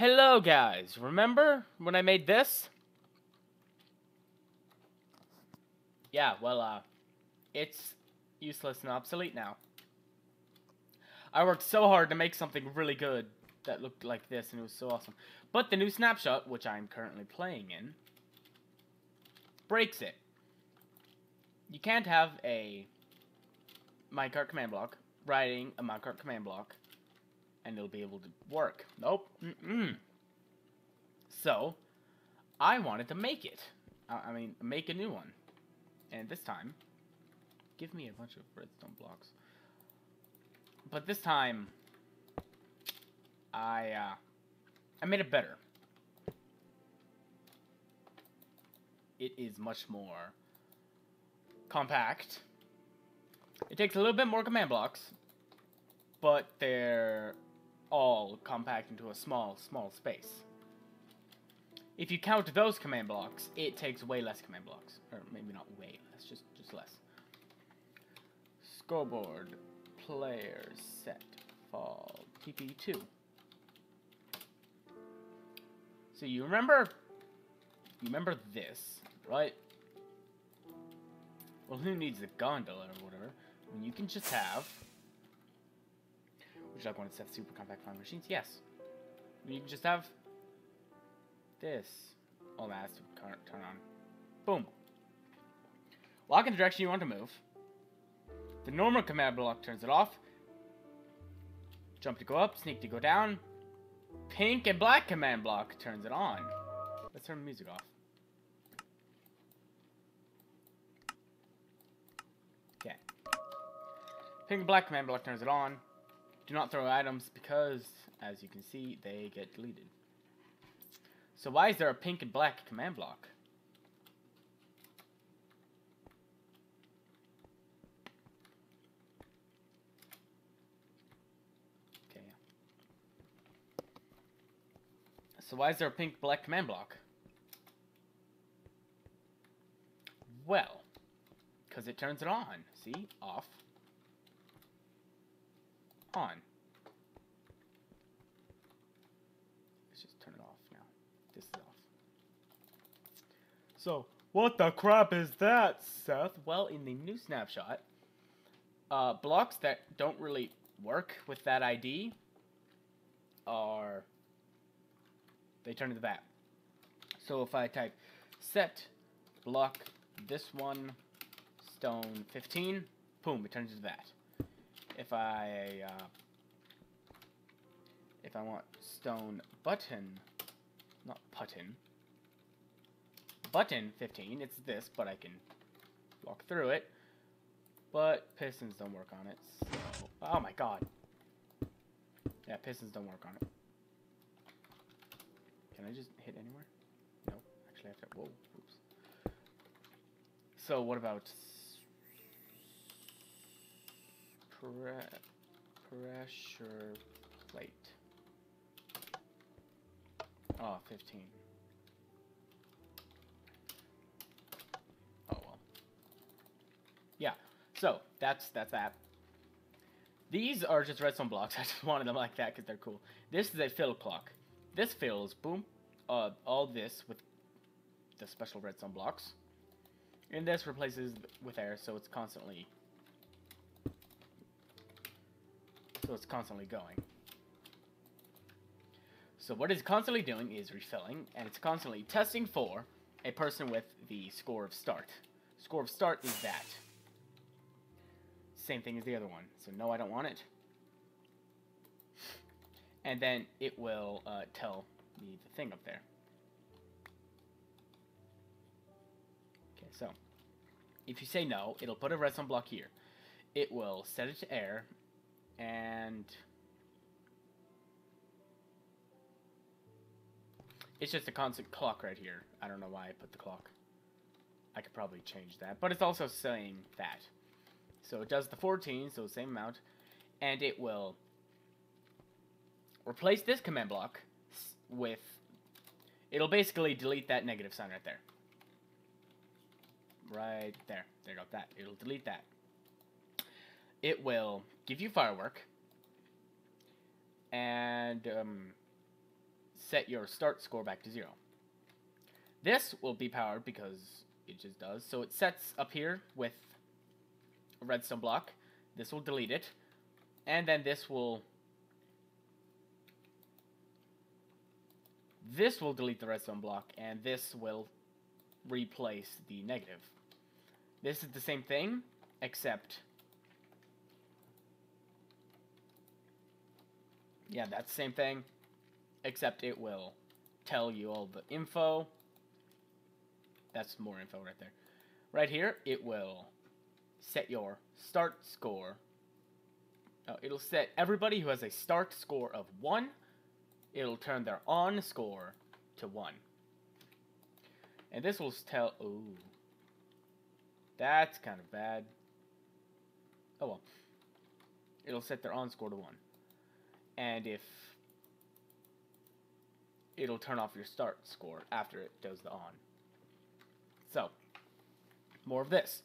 Hello, guys. Remember when I made this? Yeah, well, uh, it's useless and obsolete now. I worked so hard to make something really good that looked like this, and it was so awesome. But the new snapshot, which I'm currently playing in, breaks it. You can't have a minecart command block writing a minecart command block and it'll be able to work. Nope. Mm -mm. So, I wanted to make it. I mean, make a new one. And this time, give me a bunch of redstone blocks. But this time, I, uh, I made it better. It is much more compact. It takes a little bit more command blocks, but they're all compact into a small, small space. If you count those command blocks, it takes way less command blocks. Or maybe not way less, just, just less. Scoreboard, players, set, fall, TP2. So you remember, you remember this, right? Well, who needs the gondola or whatever? You can just have would you like one of Seth's super compact flying machines? Yes. You can just have this. Oh, All that has to turn on. Boom. Lock in the direction you want to move. The normal command block turns it off. Jump to go up, sneak to go down. Pink and black command block turns it on. Let's turn the music off. Okay. Pink and black command block turns it on. Do not throw items because, as you can see, they get deleted. So why is there a pink and black command block? Okay. So why is there a pink black command block? Well, because it turns it on. See? Off on. Let's just turn it off now. This is off. So, what the crap is that, Seth? Well, in the new snapshot, uh, blocks that don't really work with that ID are they turn to the back. So if I type set block this one stone 15, boom, it turns to that if I uh, if I want stone button, not button, button 15, it's this, but I can walk through it. But pistons don't work on it, so, oh my god. Yeah, pistons don't work on it. Can I just hit anywhere? No, actually I have to, whoa, oops. So what about pre pressure plate. Oh, 15. Oh well. Yeah. So that's that's that. These are just redstone blocks. I just wanted them like that because they're cool. This is a fill clock. This fills, boom, uh, all this with the special redstone blocks. And this replaces with air, so it's constantly so it's constantly going. So what it's constantly doing is refilling, and it's constantly testing for a person with the score of start. Score of start is that. Same thing as the other one. So no, I don't want it. And then it will uh, tell me the thing up there. Okay, so if you say no, it'll put a redstone block here. It will set it to air, and it's just a constant clock right here. I don't know why I put the clock. I could probably change that, but it's also saying that. So it does the 14, so same amount, and it will replace this command block with, it'll basically delete that negative sign right there. Right there. There you go, that. It'll delete that it will give you firework and um, set your start score back to zero. This will be powered because it just does. So it sets up here with a redstone block. This will delete it. And then this will... This will delete the redstone block, and this will replace the negative. This is the same thing, except... Yeah, that's the same thing, except it will tell you all the info. That's more info right there. Right here, it will set your start score. Oh, it'll set everybody who has a start score of 1, it'll turn their on score to 1. And this will tell... Ooh. That's kind of bad. Oh well. It'll set their on score to 1. And if... It'll turn off your start score after it does the on. So, more of this.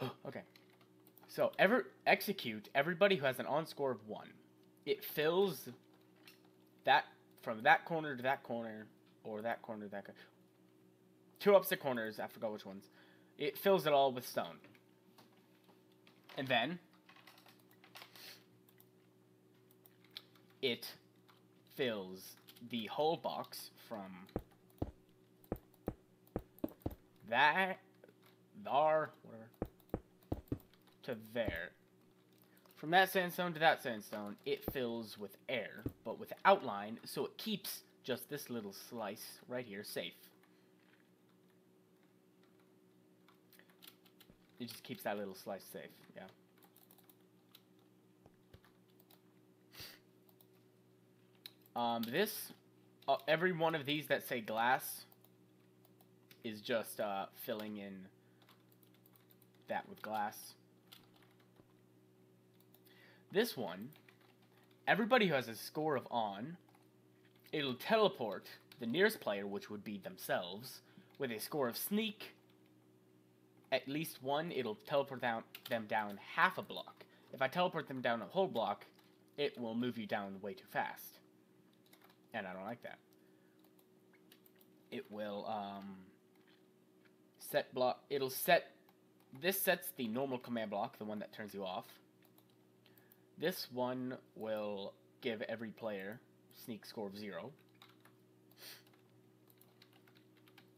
okay. So, ever execute everybody who has an on score of 1. It fills that from that corner to that corner, or that corner to that corner. Two opposite corners, I forgot which ones. It fills it all with stone. And then it fills the whole box from that, there, whatever, to there. From that sandstone to that sandstone, it fills with air, but with outline, so it keeps just this little slice right here safe. It just keeps that little slice safe, yeah. Um, this, uh, every one of these that say glass is just uh, filling in that with glass. This one, everybody who has a score of on, it'll teleport the nearest player, which would be themselves, with a score of sneak. At least one, it'll teleport down, them down half a block. If I teleport them down a whole block, it will move you down way too fast. And I don't like that. It will, um, set block, it'll set, this sets the normal command block, the one that turns you off. This one will give every player sneak score of zero.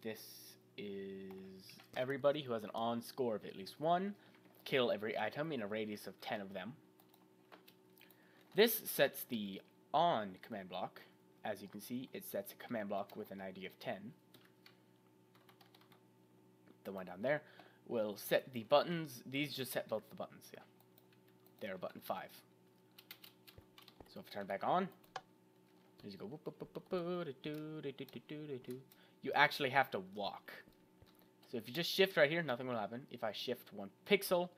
This is everybody who has an on score of at least one. Kill every item in a radius of 10 of them. This sets the on command block. As you can see, it sets a command block with an ID of 10 the one down there, will set the buttons. These just set both the buttons, yeah. They're button 5. So if I turn it back on, as you go, you actually have to walk. So if you just shift right here, nothing will happen. If I shift one pixel,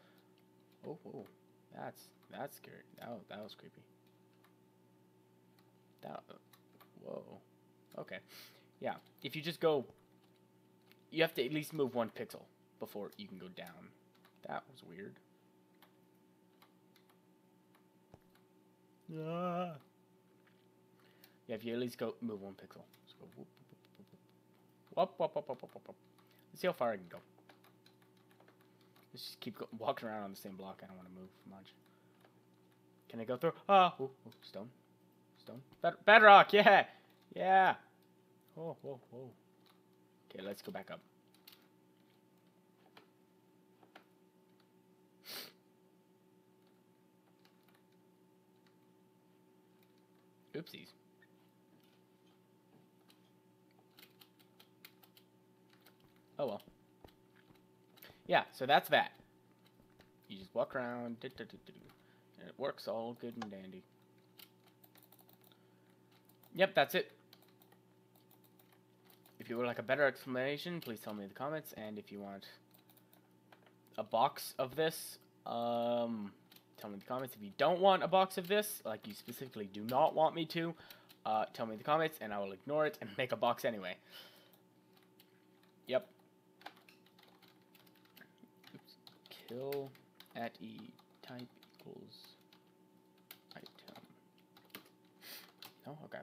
oh, oh that's that's scary. That that was creepy. That, whoa, okay, yeah. If you just go you have to at least move one pixel before you can go down. That was weird. Ah. Yeah, if you at least go move one pixel. Let's go whoop, whoop, whoop, whoop, whoop, whoop, whoop. Let's see how far I can go. Let's just keep go walking around on the same block. I don't want to move much. Can I go through? Ah, oh, oh, stone, stone, Bed bedrock. Yeah, yeah. Oh, whoa, whoa. Okay, let's go back up. Oopsies. Oh well. Yeah, so that's that. You just walk around, and it works all good and dandy. Yep, that's it. You would like a better explanation, please tell me in the comments. And if you want a box of this, um, tell me in the comments. If you don't want a box of this, like you specifically do not want me to, uh, tell me in the comments, and I will ignore it and make a box anyway. Yep. Oops. Kill at E type equals item. No? Okay.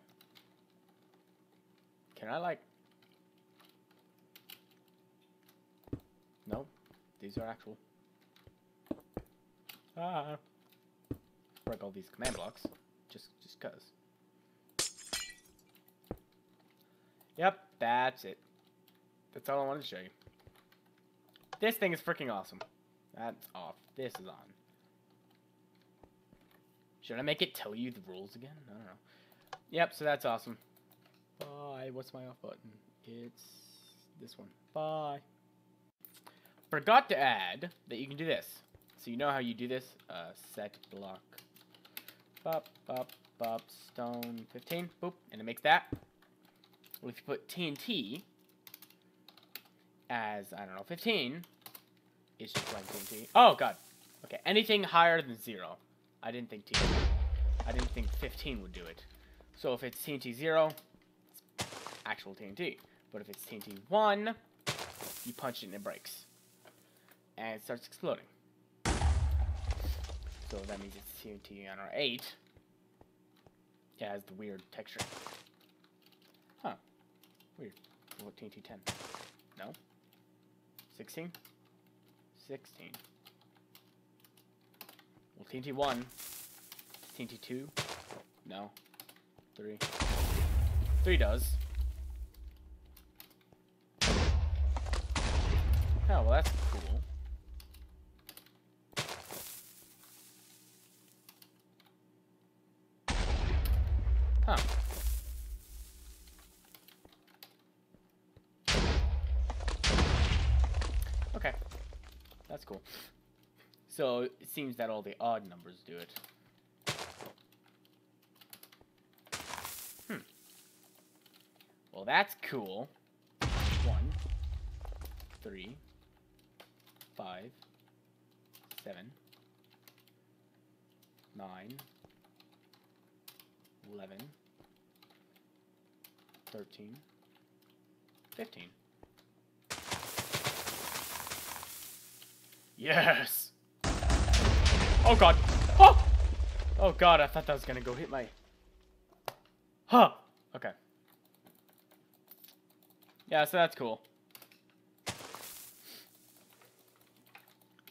Can I like? No, these are actual. Ah. Break all these command blocks, just just cause. Yep, that's it. That's all I wanted to show you. This thing is freaking awesome. That's off. This is on. Should I make it tell you the rules again? I don't know. Yep, so that's awesome. Bye. What's my off button? It's this one. Bye. Forgot to add that you can do this. So you know how you do this? Uh, set block. Bop, bop, bop, stone 15. Boop. And it makes that. Well, if you put TNT as, I don't know, 15, it's just like TNT. Oh, God. Okay, anything higher than 0. I didn't think TNT. I didn't think 15 would do it. So if it's TNT 0, it's actual TNT. But if it's TNT 1, you punch it and it breaks. And it starts exploding. So that means it's TNT on our 8. It has the weird texture. Huh. Weird. What TNT 10? No? 16? 16. Well, TNT 1. TNT 2? No. 3. 3 does. Oh, well that's cool. Huh. Okay. That's cool. So, it seems that all the odd numbers do it. Hmm. Well, that's cool. One, three, five, seven, nine, eleven, thirteen, fifteen. Yes! Oh god! Oh! Oh god, I thought that was gonna go hit my... Huh! Okay. Yeah, so that's cool.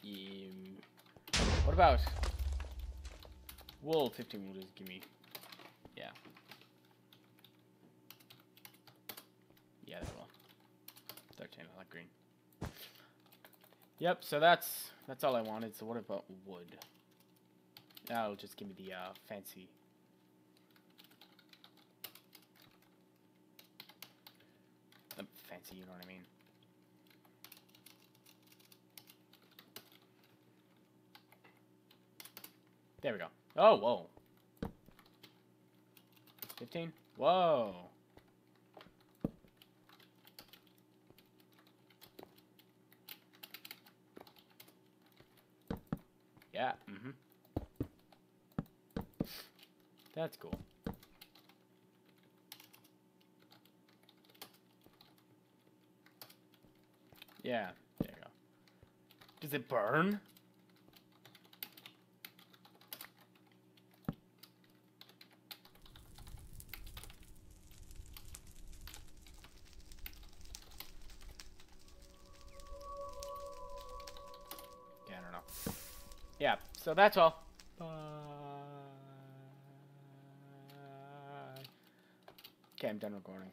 Um, what about... Wool 15 will just give me... Yeah. Yeah, that will. 13, I like green. Yep, so that's that's all I wanted. So what about wood? That'll just give me the uh, fancy. The fancy, you know what I mean? There we go. Oh, whoa. 15? Whoa. Yeah, mm-hmm. That's cool. Yeah, there you go. Does it burn? Yeah, I don't know. Yeah, so that's all. Bye. Okay, I'm done recording.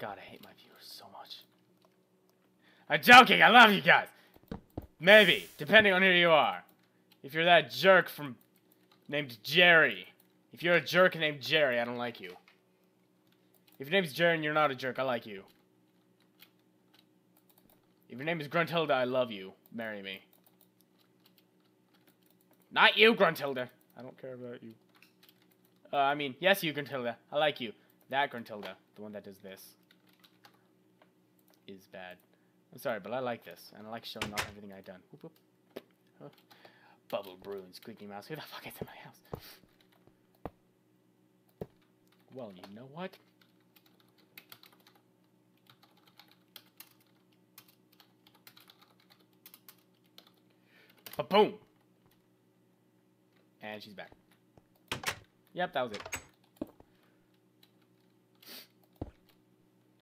God, I hate my viewers so much. I'm joking, I love you guys! Maybe, depending on who you are. If you're that jerk from named Jerry. If you're a jerk named Jerry, I don't like you. If your name's Jerry and you're not a jerk, I like you. If your name is Gruntilda, I love you. Marry me. Not you, Gruntilda. I don't care about you. Uh, I mean, yes, you, Gruntilda. I like you. That Gruntilda, the one that does this, is bad. I'm sorry, but I like this, and I like showing off everything I've done. Whoop, whoop. Huh. Bubble Brew and Squeaky Mouse. Who the fuck is in my house? Well, you know what? Ba boom! And she's back. Yep, that was it.